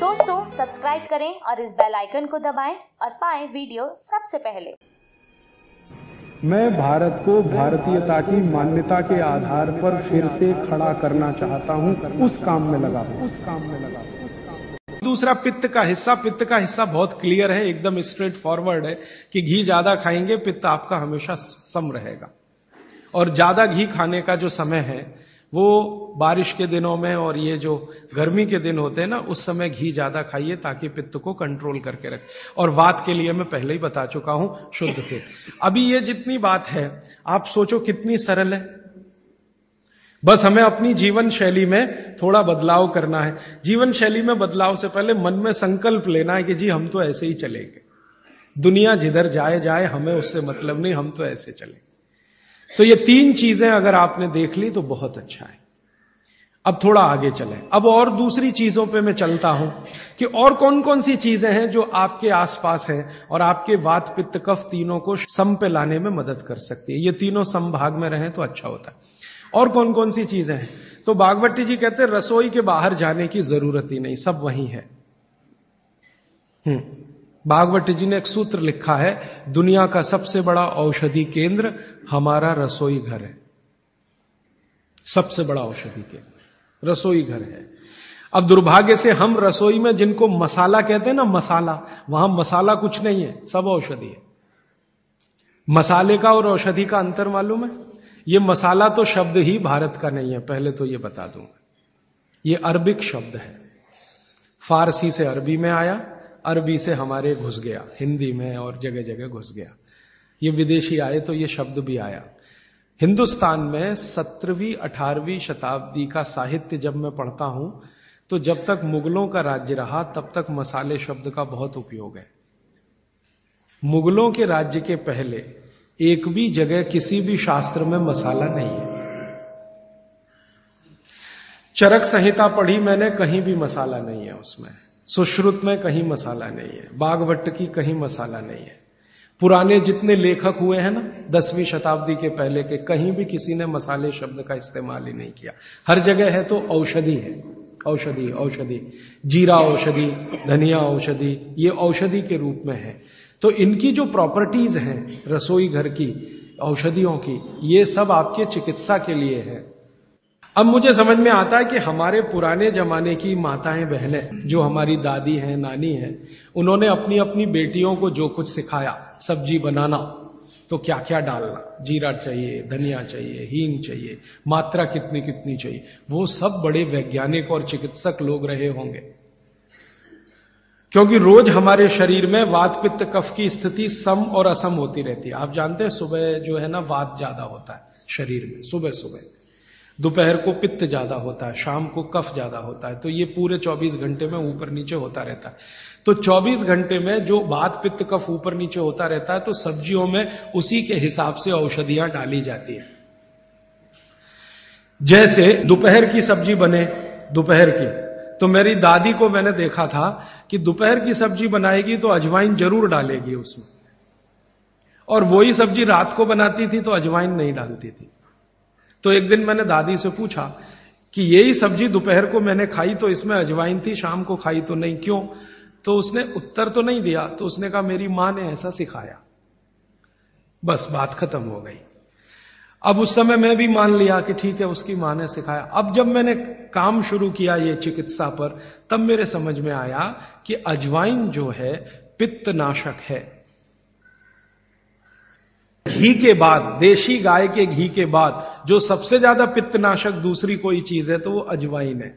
दोस्तों सब्सक्राइब करें और इस बेल आइकन को दबाएँ और पाएँ वीडियो सबसे पहले। मैं भारत को भारतीयता की मान्यता के आधार पर फिर से खड़ा करना चाहता हूँ। उस काम में लगा उस काम में लगा हूँ। दूसरा पित्त का हिस्सा पित्त का हिस्सा बहुत क्लियर है एकदम स्ट्रेट फॉरवर्ड है कि घी ज़्यादा खाएँगे पित्त आपका हमेशा सम रहेगा। और ज़्यादा घी खाने का जो समय है वो बारिश के दिनों में और ये जो गर्मी के दिन होते हैं ना, उस समय घी ज़्यादा खाइए ताकि पित्त को कंट्रोल करके रखे। और वात के लिए मैं पहले ही बता चुका हूँ, शुद्ध पित्त अभी ये जितनी बात है, आप सोचो कितनी सरल है। बस हमें अपनी जीवन शैली में थोड़ा बदलाव करना है। जीवन शैली में बदलाव से पहले मन में संकल्प लेना है कि जी, हम तो ऐसे ही चलेंगे। दुनिया जिधर जाए जाए, हमें उससे मतलब नहीं, हम तो ऐसे चलेंगे। तो ये तीन चीज़ें अगर आपने देख ली तो बहुत अच्छा है। अब थोड़ा आगे चले। अब और दूसरी चीज़ों पे मैं चलता हूँ कि और कौन कौन सी चीज़ें हैं जो आपके आसपास हैं और आपके वात पित्त कफ तीनों को सम पे लाने में मदद कर सकती है। ये तीनों संभाग में रहें तो अच्छा होता है। और कौन कौन सी चीज़ें हैं? तो बागवती जी कहते हैं, रसोई के बाहर जाने की ज़रूरत ही नहीं, सब वही है। हम्म। भागवत जी ने एक सूत्र लिखा है, दुनिया का सबसे बड़ा औषधि केंद्र हमारा रसोई घर है। सबसे बड़ा औषधि केंद्र, रसोई घर है। अब दुर्भाग्य से हम रसोई में जिनको मसाला कहते हैं ना, मसाला, वहाँ मसाला कुछ नहीं है, सब औषधि है। मसाले का और औषधि का अंतर मालूम है? ये मसाला तो शब्द ही भारत का नहीं है, पहले तो ये बता दूँगा। ये अरबिक शब्द है। फारसी से अरबी में आया अरबी से हमारे घुस गया, हिंदी में और जगह जगह घुस गया। ये विदेशी आए तो ये शब्द भी आया। हिंदुस्तान में सत्रहवीं, अठारहवीं शताब्दी का साहित्य जब मैं पढ़ता हूँ तो जब तक मुगलों का राज्य रहा, तब तक मसाले शब्द का बहुत उपयोग है। मुगलों के राज्य के पहले एक भी जगह किसी भी शास्त्र में मसाला नहीं है। चरक संहिता पढ़ी मैंने, कहीं भी मसाला नहीं है उसमें। सुश्रुत में कहीं मसाला नहीं है। बागवट की कहीं मसाला नहीं है। पुराने जितने लेखक हुए हैं ना, दसवीं शताब्दी के पहले के, कहीं भी किसी ने मसाले शब्द का इस्तेमाल ही नहीं किया। हर जगह है तो औषधि है। औषधि औषधि। जीरा औषधि, धनिया औषधि, ये औषधि के रूप में है। तो इनकी जो प्रॉपर्टीज़ हैं रसोई घर की, औषधियों की, ये सब आपके चिकित्सा के लिए है। अब मुझे समझ में आता है कि हमारे पुराने जमाने की माताएँ बहनें, जो हमारी दादी हैं, नानी हैं, उन्होंने अपनी अपनी बेटियों को जो कुछ सिखाया, सब्ज़ी बनाना तो क्या क्या डालना? जीरा चाहिए, धनिया चाहिए, हींग चाहिए, मात्रा कितनी कितनी चाहिए? वो सब बड़े वैज्ञानिक और चिकित्सक लोग रहे होंगे। क्योंकि रोज हमारे शरीर में वात पित्त कफ की स्थिति सम और असम होती रहती है। आप जानते हैं, सुबह जो है ना, वात ज़्यादा होता है शरीर में सुबह सुबह दोपहर को पित्त ज़्यादा होता है, शाम को कफ ज़्यादा होता है तो ये पूरे 24 घंटे में ऊपर नीचे होता रहता है। तो 24 घंटे में जो बात पित्त कफ ऊपर नीचे होता रहता है तो सब्जियों में उसी के हिसाब से औषधियाँ डाली जाती है। जैसे दोपहर की सब्ज़ी बने, दोपहर की तो मेरी दादी को मैंने देखा था कि दोपहर की सब्ज़ी बनाएगी तो अजवाइन ज़रूर डालेगी उसमें। और वही सब्ज़ी रात को बनाती थी तो अजवाइन नहीं डालती थी। तो एक दिन मैंने दादी से पूछा कि यही सब्ज़ी दोपहर को मैंने खाई तो इसमें अजवाइन थी, शाम को खाई तो नहीं, क्यों? तो उसने उत्तर तो नहीं दिया तो उसने कहा, मेरी माँ ने ऐसा सिखाया। बस बात खत्म हो गई। अब उस समय मैं भी मान लिया कि ठीक है, उसकी माँ ने सिखाया। अब जब मैंने काम शुरू किया ये चिकित्सा पर, तब मेरे समझ में आया कि अजवाइन जो है, पित्तनाशक है। घी के बाद, देशी गाय के घी के बाद, जो सबसे ज़्यादा पित्तनाशक दूसरी कोई चीज़ है तो वो अजवाइन है।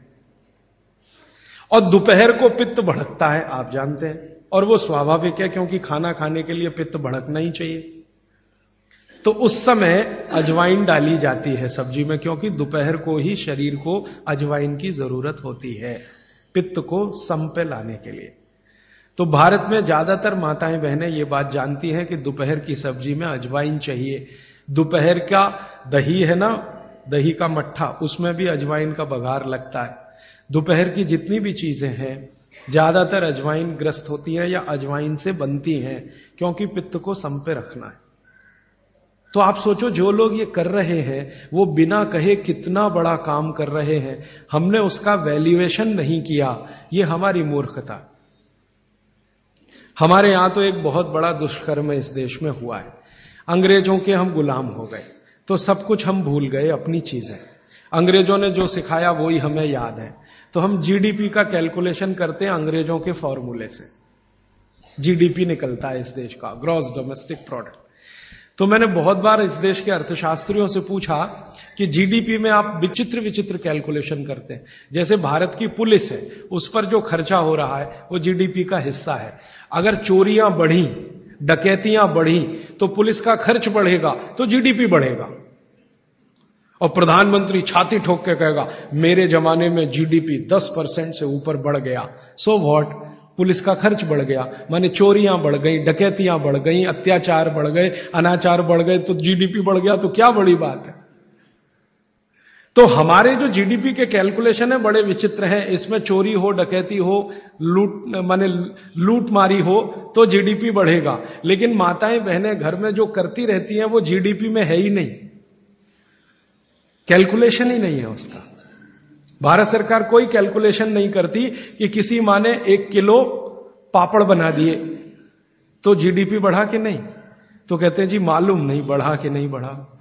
और दोपहर को पित्त भड़कता है, आप जानते हैं। और वो स्वाभाविक है, क्योंकि खाना खाने के लिए पित्त भड़कना ही चाहिए। तो उस समय अजवाइन डाली जाती है सब्ज़ी में, क्योंकि दोपहर को ही शरीर को अजवाइन की ज़रूरत होती है, पित्त को सम पे लाने के लिए। तो भारत में ज़्यादातर माताएँ बहनें ये बात जानती हैं कि दोपहर की सब्ज़ी में अजवाइन चाहिए। दोपहर का दही है ना, दही का मट्ठा, उसमें भी अजवाइन का बघार लगता है। दोपहर की जितनी भी चीज़ें हैं, ज़्यादातर अजवाइन ग्रस्त होती हैं या अजवाइन से बनती हैं, क्योंकि पित्त को सम पे रखना है। तो आप सोचो, जो लोग ये कर रहे हैं, वो बिना कहे कितना बड़ा काम कर रहे हैं। हमने उसका वैल्यूएशन नहीं किया, ये हमारी मूर्खता। हमारे यहाँ तो एक बहुत बड़ा दुष्कर्म इस देश में हुआ है। अंग्रेज़ों के हम गुलाम हो गए तो सब कुछ हम भूल गए अपनी चीज़ें। अंग्रेज़ों ने जो सिखाया वही हमें याद है। तो हम जीडीपी का कैलकुलेशन करते हैं अंग्रेज़ों के फॉर्मूले से। जीडीपी निकलता है इस देश का ग्रॉस डोमेस्टिक प्रोडक्ट तो मैंने बहुत बार इस देश के अर्थशास्त्रियों से पूछा कि जीडीपी में आप विचित्र विचित्र कैलकुलेशन करते हैं। जैसे भारत की पुलिस है, उस पर जो खर्चा हो रहा है, वो जीडीपी का हिस्सा है। अगर चोरियाँ बढ़ी, डकैतियाँ बढ़ी तो पुलिस का खर्च बढ़ेगा तो जीडीपी बढ़ेगा। और प्रधानमंत्री छाती ठोक के कहेगा, मेरे जमाने में जीडीपी 10 परसेंट से ऊपर बढ़ गया। सो वॉट पुलिस का खर्च बढ़ गया। माने चोरियाँ बढ़ गई, डकैतियाँ बढ़ गई, अत्याचार बढ़ गए, अनाचार बढ़ गए तो जीडीपी बढ़ गया तो क्या बड़ी बात है? तो हमारे जो जीडीपी के कैलकुलेशन है, बड़े विचित्र हैं। इसमें चोरी हो, डकैती हो, लूट, माने लूट मारी हो तो जीडीपी बढ़ेगा। लेकिन माताएँ, बहनें घर में जो करती रहती हैं, वो जीडीपी में है ही नहीं। कैलकुलेशन ही नहीं है उसका। भारत सरकार कोई कैलकुलेशन नहीं करती कि किसी माँ ने एक किलो पापड़ बना दिए। तो जीडीपी बढ़ा के नहीं? तो कहते हैं, जी, मालूम नहीं, बढ़ा के नहीं बढ़ा?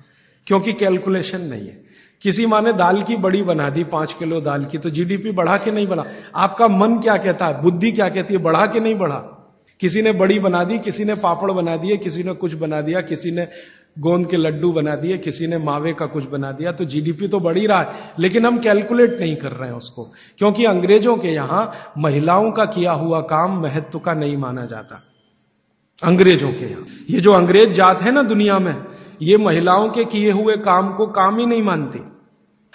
क्योंकि कैलकुलेशन नहीं है। किसी माँ ने दाल की बड़ी बना दी, पाँच किलो दाल की तो जीडीपी बढ़ा के नहीं बढ़ा आपका मन क्या कहता है? बुद्धि क्या कहती है? बढ़ा के नहीं बढ़ा। किसी ने बड़ी बना दी, किसी ने पापड़ बना दिए, किसी ने कुछ बना दिया, किसी ने गोंद के लड्डू बना दिए, किसी ने मावे का कुछ बना दिया तो जीडीपी तो बढ़ ही रहा है। लेकिन हम कैलकुलेट नहीं कर रहे हैं उसको, क्योंकि अंग्रेज़ों के यहाँ महिलाओं का किया हुआ काम महत्व का नहीं माना जाता। अंग्रेज़ों के यहाँ। ये जो अंग्रेज़ जात है ना दुनिया में ये महिलाओं के किए हुए काम को काम ही नहीं मानती।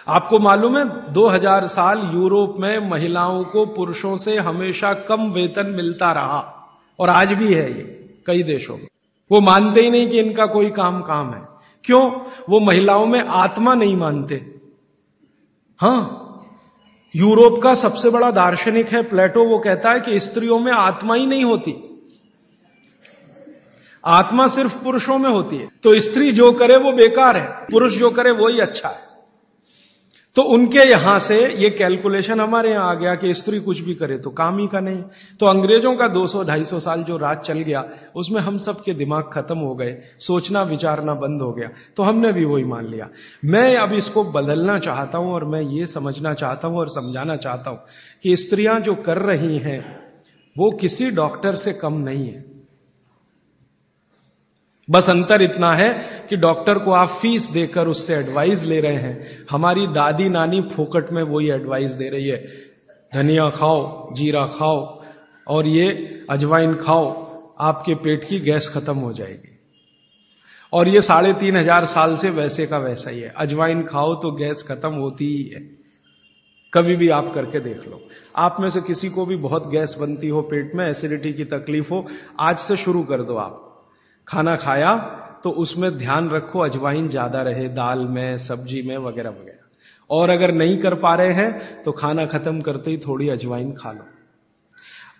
आपको मालूम है 2000 साल यूरोप में महिलाओं को पुरुषों से हमेशा कम वेतन मिलता रहा, और आज भी है ये, कई देशों में। वो मानते ही नहीं कि इनका कोई काम काम है। क्यों? वो महिलाओं में आत्मा नहीं मानते। हाँ, यूरोप का सबसे बड़ा दार्शनिक है प्लेटो, वो कहता है कि स्त्रियों में आत्मा ही नहीं होती। आत्मा सिर्फ़ पुरुषों में होती है। तो स्त्री जो करे वो बेकार है, पुरुष जो करे वो ही अच्छा है। तो उनके यहाँ से ये कैलकुलेशन हमारे यहाँ आ गया कि स्त्री कुछ भी करे तो काम ही का नहीं। तो अंग्रेज़ों का 200-250 साल जो राज चल गया, उसमें हम सब के दिमाग खत्म हो गए, सोचना, विचारना बंद हो गया। तो हमने भी वही मान लिया। मैं अब इसको बदलना चाहता हूँ और मैं ये समझना चाहता हूँ और समझाना चाहता हूँ कि स्त्रियाँ जो कर रही हैं, वो किसी डॉक्टर से कम नहीं है। बस अंतर इतना है कि डॉक्टर को आप फ़ीस देकर उससे एडवाइस ले रहे हैं। हमारी दादी नानी फोकट में वही एडवाइस दे रही है। धनिया खाओ, जीरा खाओ, और ये अजवाइन खाओ, आपके पेट की गैस खत्म हो जाएगी। और ये साढ़े तीन हज़ार साल से वैसे का वैसा ही है। अजवाइन खाओ तो गैस खत्म होती ही है। कभी भी आप करके देख लो। आप में से किसी को भी बहुत गैस बनती हो, पेट में एसिडिटी की तकलीफ़ हो, आज से शुरू कर दो आप। खाना खाया तो उसमें ध्यान रखो, अजवाइन ज़्यादा रहे, दाल में, सब्ज़ी में, वगैरह वगैरह। और अगर नहीं कर पा रहे हैं तो खाना खत्म करते ही थोड़ी अजवाइन खा लो।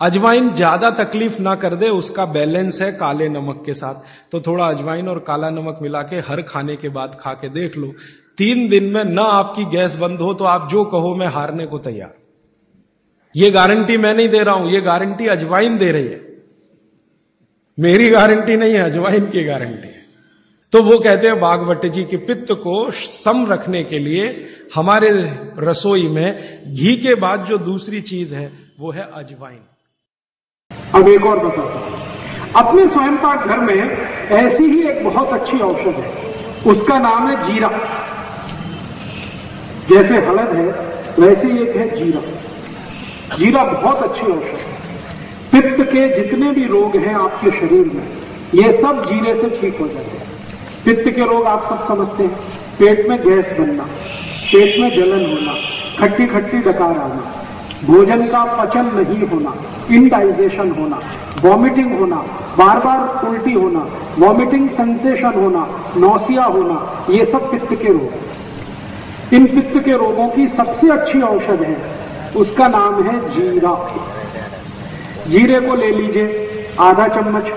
अजवाइन ज़्यादा तकलीफ़ ना कर दे, उसका बैलेंस है काले नमक के साथ। तो थोड़ा अजवाइन और काला नमक मिला के हर खाने के बाद खा के देख लो। तीन दिन में ना आपकी गैस बंद हो तो आप जो कहो, मैं हारने को तैयार। ये गारंटी मैं नहीं दे रहा हूँ, ये गारंटी अजवाइन दे रही है। मेरी गारंटी नहीं है, अजवाइन की गारंटी है। तो वो कहते हैं बागवट जी के पित्त को सम रखने के लिए हमारे रसोई में घी के बाद जो दूसरी चीज़ है, वो है अजवाइन। अब एक और बताता अपने स्वयं पाक घर में ऐसी ही एक बहुत अच्छी औषध है। उसका नाम है जीरा। जैसे हलद है, वैसे एक है जीरा। जीरा बहुत अच्छी औषध है। पित्त के जितने भी रोग हैं आपके शरीर में, ये सब जीरे से ठीक हो जाते हैं। पित्त के रोग आप सब समझते हैं। पेट में गैस बनना, पेट में जलन होना खट्टी खट्टी डकार आना, भोजन का पचन नहीं होना इनडाइजेशन होना वॉमिटिंग होना बार बार उल्टी होना वॉमिटिंग सेंसेशन होना नौसिया होना, ये सब पित्त के रोग इन पित्त के रोगों की सबसे अच्छी औषध है, उसका नाम है जीरा। जीरे को ले लीजिए, आधा चम्मच,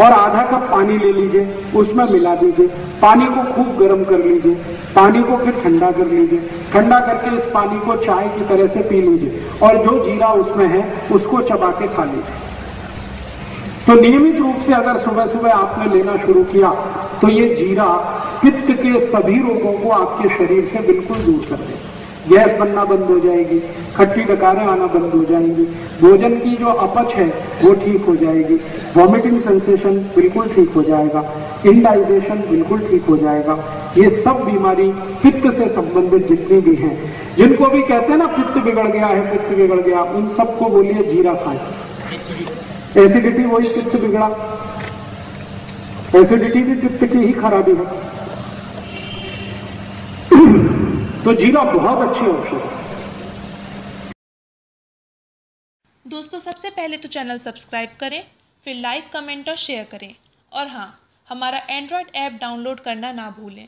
और आधा कप पानी ले लीजिए, उसमें मिला दीजिए। पानी को खूब गर्म कर लीजिए। पानी को फिर ठंडा कर लीजिए। ठंडा करके इस पानी को चाय की तरह से पी लीजिए। और जो जीरा उसमें है, उसको चबा के खा लीजिए। तो नियमित रूप से अगर सुबह सुबह आपने लेना शुरू किया तो ये जीरा पित्त के सभी रोगों को आपके शरीर से बिल्कुल दूर कर देगा। गैस बनना बंद हो जाएगी, खट्टी डकारें आना बंद हो जाएँगी, भोजन की जो अपच है, वो ठीक हो जाएगी वॉमिटिंग सेंसेशन बिल्कुल ठीक हो जाएगा इंडाइजेशन बिल्कुल ठीक हो जाएगा, ये सब बीमारी पित्त से संबंधित जितनी भी हैं, जिनको भी कहते हैं ना, पित्त बिगड़ गया है, पित्त बिगड़ गया, उन सबको बोलिए जीरा खाएँ। एसिडिटी वही पित्त बिगड़ा। एसिडिटी भी पित्त की ही खराबी है। तो जीरा बहुत अच्छी ऑप्शन है। दोस्तों, सबसे पहले तो चैनल सब्सक्राइब करें, फिर लाइक कमेंट और शेयर करें। और हाँ हमारा एंड्रॉयड ऐप डाउनलोड करना ना भूलें।